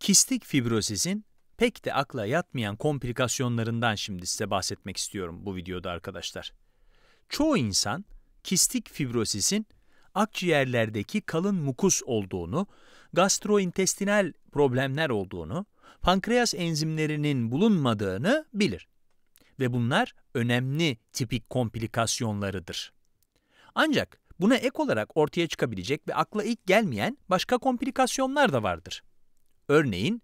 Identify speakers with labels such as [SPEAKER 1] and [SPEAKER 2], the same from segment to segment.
[SPEAKER 1] Kistik fibrozizin pek de akla yatmayan komplikasyonlarından şimdi size bahsetmek istiyorum bu videoda arkadaşlar. Çoğu insan kistik fibrozizin akciğerlerdeki kalın mukus olduğunu, gastrointestinal problemler olduğunu, pankreas enzimlerinin bulunmadığını bilir. Ve bunlar önemli tipik komplikasyonlarıdır. Ancak buna ek olarak ortaya çıkabilecek ve akla ilk gelmeyen başka komplikasyonlar da vardır. Örneğin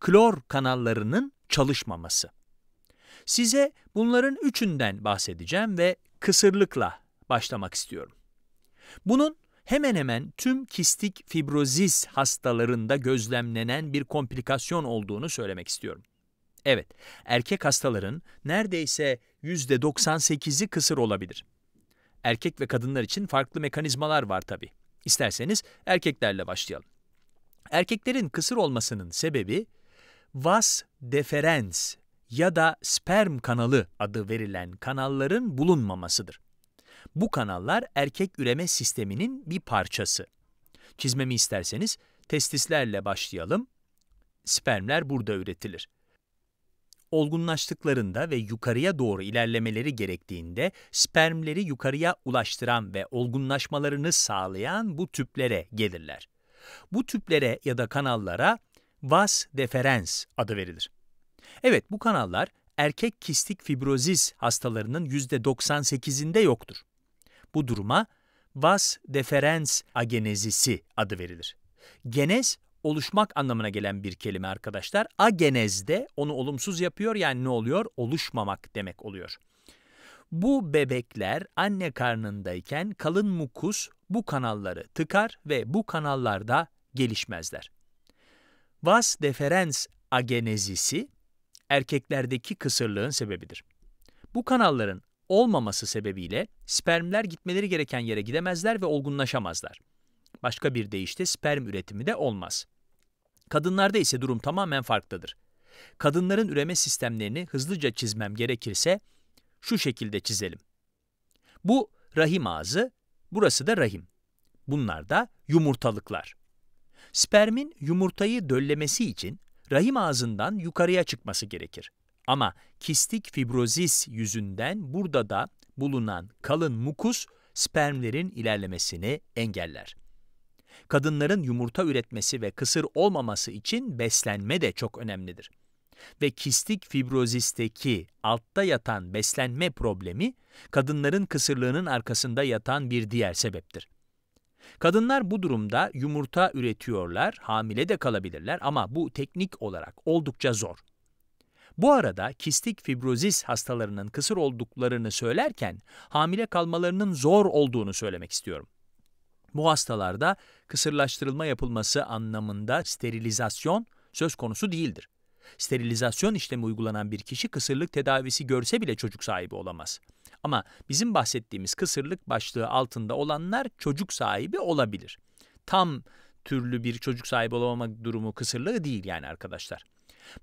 [SPEAKER 1] klor kanallarının çalışmaması. Size bunların üçünden bahsedeceğim ve kısırlıkla başlamak istiyorum. Bunun hemen hemen tüm kistik fibrozis hastalarında gözlemlenen bir komplikasyon olduğunu söylemek istiyorum. Evet, erkek hastaların neredeyse %98'i kısır olabilir. Erkek ve kadınlar için farklı mekanizmalar var tabii. İsterseniz erkeklerle başlayalım. Erkeklerin kısır olmasının sebebi vas deferens ya da sperm kanalı adı verilen kanalların bulunmamasıdır. Bu kanallar erkek üreme sisteminin bir parçası. Çizmemi isterseniz testislerle başlayalım. Spermler burada üretilir. Olgunlaştıklarında ve yukarıya doğru ilerlemeleri gerektiğinde spermleri yukarıya ulaştıran ve olgunlaşmalarını sağlayan bu tüplere gelirler. Bu tüplere ya da kanallara vas deferens adı verilir. Evet bu kanallar erkek kistik fibrozis hastalarının %98'inde yoktur. Bu duruma vas deferens agenezisi adı verilir. Genez oluşmak anlamına gelen bir kelime arkadaşlar. Agenez de onu olumsuz yapıyor yani ne oluyor? Oluşmamak demek oluyor. Bu bebekler anne karnındayken kalın mukus bu kanalları tıkar ve bu kanallarda gelişmezler. Vas deferens agenezisi erkeklerdeki kısırlığın sebebidir. Bu kanalların olmaması sebebiyle spermler gitmeleri gereken yere gidemezler ve olgunlaşamazlar. Başka bir deyişle sperm üretimi de olmaz. Kadınlarda ise durum tamamen farklıdır. Kadınların üreme sistemlerini hızlıca çizmem gerekirse şu şekilde çizelim. Bu rahim ağzı, burası da rahim. Bunlar da yumurtalıklar. Spermin yumurtayı döllemesi için rahim ağzından yukarıya çıkması gerekir. Ama kistik fibrozis yüzünden burada da bulunan kalın mukus spermlerin ilerlemesini engeller. Kadınların yumurta üretmesi ve kısır olmaması için beslenme de çok önemlidir. Ve kistik fibrozisteki altta yatan beslenme problemi, kadınların kısırlığının arkasında yatan bir diğer sebeptir. Kadınlar bu durumda yumurta üretiyorlar, hamile de kalabilirler ama bu teknik olarak oldukça zor. Bu arada kistik fibrozis hastalarının kısır olduklarını söylerken hamile kalmalarının zor olduğunu söylemek istiyorum. Bu hastalarda kısırlaştırılma yapılması anlamında sterilizasyon söz konusu değildir. Sterilizasyon işlemi uygulanan bir kişi kısırlık tedavisi görse bile çocuk sahibi olamaz. Ama bizim bahsettiğimiz kısırlık başlığı altında olanlar çocuk sahibi olabilir. Tam türlü bir çocuk sahibi olamamak durumu kısırlığı değil yani arkadaşlar.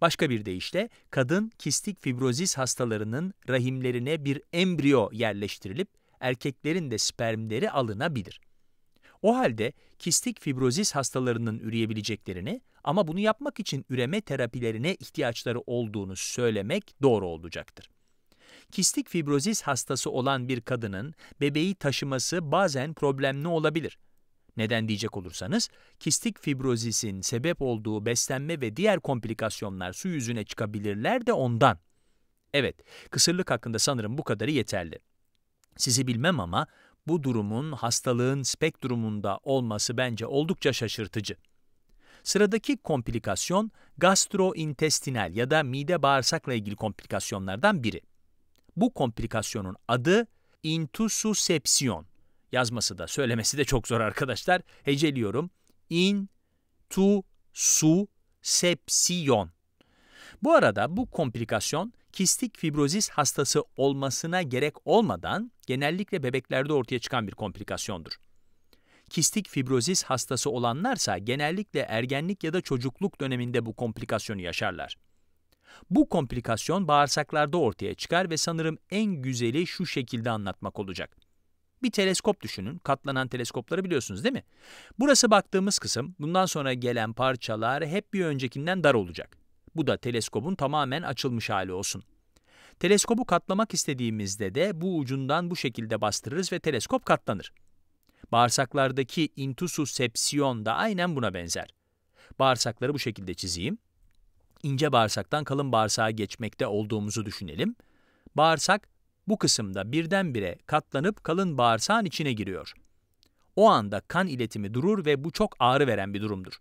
[SPEAKER 1] Başka bir deyişle kadın kistik fibrozis hastalarının rahimlerine bir embriyo yerleştirilip erkeklerin de spermleri alınabilir. O halde kistik fibrozis hastalarının üreyebileceklerini ama bunu yapmak için üreme terapilerine ihtiyaçları olduğunu söylemek doğru olacaktır. Kistik fibrozis hastası olan bir kadının bebeği taşıması bazen problemli olabilir. Neden diyecek olursanız, kistik fibrozisin sebep olduğu beslenme ve diğer komplikasyonlar su yüzüne çıkabilirler de ondan. Evet, kısırlık hakkında sanırım bu kadarı yeterli. Sizi bilmem ama bu durumun hastalığın spektrumunda olması bence oldukça şaşırtıcı. Sıradaki komplikasyon gastrointestinal ya da mide bağırsakla ilgili komplikasyonlardan biri. Bu komplikasyonun adı intussusepsiyon. Yazması da söylemesi de çok zor arkadaşlar. Heceliyorum. In, tu, su, sepsiyon. Bu arada bu komplikasyon kistik fibrozis hastası olmasına gerek olmadan genellikle bebeklerde ortaya çıkan bir komplikasyondur. Kistik fibrozis hastası olanlarsa genellikle ergenlik ya da çocukluk döneminde bu komplikasyonu yaşarlar. Bu komplikasyon bağırsaklarda ortaya çıkar ve sanırım en güzeli şu şekilde anlatmak olacak. Bir teleskop düşünün. Katlanan teleskopları biliyorsunuz değil mi? Burası baktığımız kısım, bundan sonra gelen parçalar hep bir öncekinden dar olacak. Bu da teleskopun tamamen açılmış hali olsun. Teleskobu katlamak istediğimizde de bu ucundan bu şekilde bastırırız ve teleskop katlanır. Bağırsaklardaki intussusepsiyon da aynen buna benzer. Bağırsakları bu şekilde çizeyim. İnce bağırsaktan kalın bağırsağa geçmekte olduğumuzu düşünelim. Bağırsak bu kısımda birdenbire katlanıp kalın bağırsağın içine giriyor. O anda kan iletimi durur ve bu çok ağrı veren bir durumdur.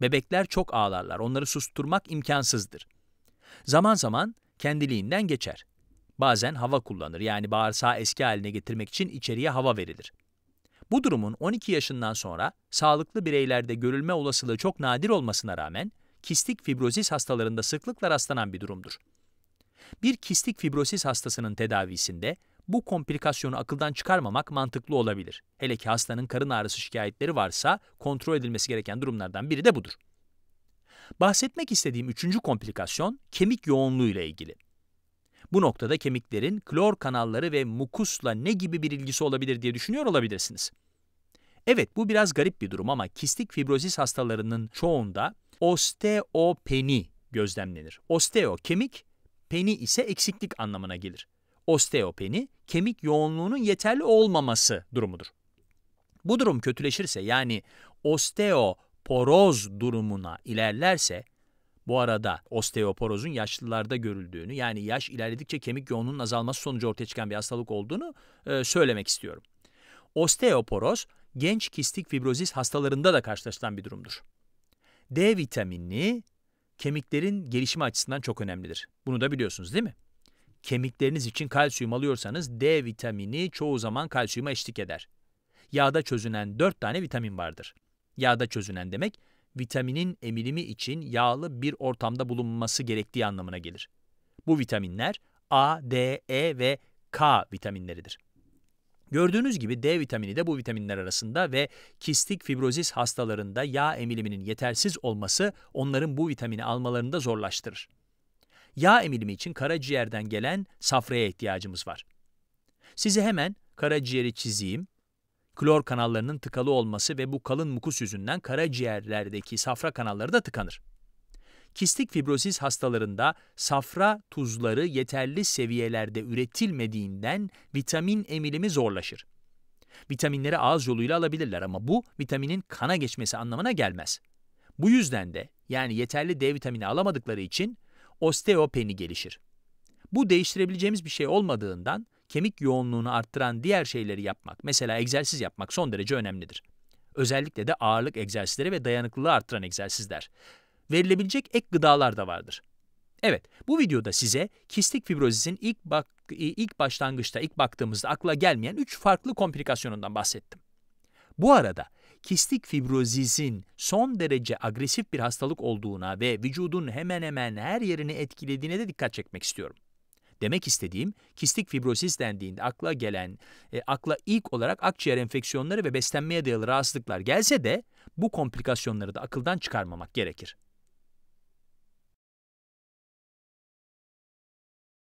[SPEAKER 1] Bebekler çok ağlarlar, onları susturmak imkansızdır. Zaman zaman kendiliğinden geçer. Bazen hava kullanır, yani bağırsağı eski haline getirmek için içeriye hava verilir. Bu durumun 12 yaşından sonra sağlıklı bireylerde görülme olasılığı çok nadir olmasına rağmen kistik fibrozis hastalarında sıklıkla rastlanan bir durumdur. Bir kistik fibrozis hastasının tedavisinde bu komplikasyonu akıldan çıkarmamak mantıklı olabilir. Hele ki hastanın karın ağrısı şikayetleri varsa kontrol edilmesi gereken durumlardan biri de budur. Bahsetmek istediğim üçüncü komplikasyon kemik yoğunluğu ile ilgili. Bu noktada kemiklerin klor kanalları ve mukusla ne gibi bir ilgisi olabilir diye düşünüyor olabilirsiniz. Evet bu biraz garip bir durum ama kistik fibrozis hastalarının çoğunda osteopeni gözlemlenir. Osteo kemik, peni ise eksiklik anlamına gelir. Osteopeni, kemik yoğunluğunun yeterli olmaması durumudur. Bu durum kötüleşirse yani osteoporoz durumuna ilerlerse, bu arada osteoporozun yaşlılarda görüldüğünü yani yaş ilerledikçe kemik yoğunluğunun azalması sonucu ortaya çıkan bir hastalık olduğunu e, söylemek istiyorum. Osteoporoz genç kistik fibrozis hastalarında da karşılaşılan bir durumdur. D vitamini kemiklerin gelişimi açısından çok önemlidir. Bunu da biliyorsunuz değil mi? Kemikleriniz için kalsiyum alıyorsanız D vitamini çoğu zaman kalsiyuma eşlik eder. Yağda çözünen 4 tane vitamin vardır. Yağda çözünen demek, vitaminin emilimi için yağlı bir ortamda bulunması gerektiği anlamına gelir. Bu vitaminler A, D, E ve K vitaminleridir. Gördüğünüz gibi D vitamini de bu vitaminler arasında ve kistik fibrozis hastalarında yağ emiliminin yetersiz olması onların bu vitamini almalarını da zorlaştırır. Yağ emilimi için karaciğerden gelen safraya ihtiyacımız var. Size hemen karaciğeri çizeyim. Klor kanallarının tıkalı olması ve bu kalın mukus yüzünden karaciğerlerdeki safra kanalları da tıkanır. Kistik fibrozis hastalarında safra tuzları yeterli seviyelerde üretilmediğinden vitamin emilimi zorlaşır. Vitaminleri ağız yoluyla alabilirler ama bu vitaminin kana geçmesi anlamına gelmez. Bu yüzden de yani yeterli D vitamini alamadıkları için osteopeni gelişir. Bu değiştirebileceğimiz bir şey olmadığından kemik yoğunluğunu arttıran diğer şeyleri yapmak, mesela egzersiz yapmak son derece önemlidir. Özellikle de ağırlık egzersizleri ve dayanıklılığı arttıran egzersizler verilebilecek ek gıdalar da vardır. Evet, bu videoda size kistik fibrozisin ilk, bak ilk başlangıçta, ilk baktığımızda akla gelmeyen 3 farklı komplikasyonundan bahsettim. Bu arada kistik fibrozizin son derece agresif bir hastalık olduğuna ve vücudun hemen hemen her yerini etkilediğine de dikkat çekmek istiyorum. Demek istediğim, kistik fibrozis dendiğinde akla gelen, e, akla ilk olarak akciğer enfeksiyonları ve beslenmeye dayalı rahatsızlıklar gelse de bu komplikasyonları da akıldan çıkarmamak gerekir.